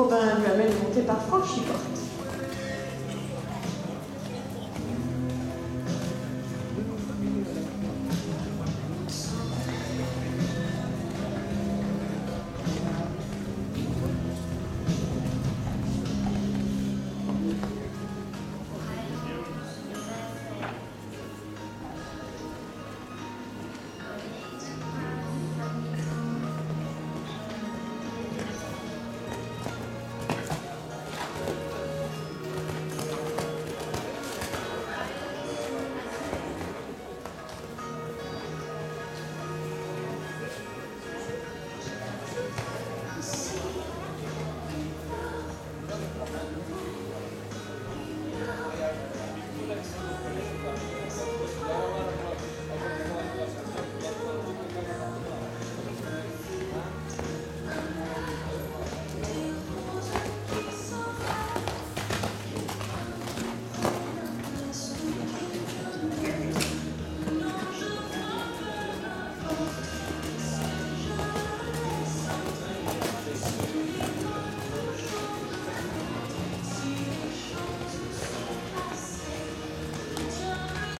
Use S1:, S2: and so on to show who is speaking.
S1: Robin lui amène monté par Franchiport.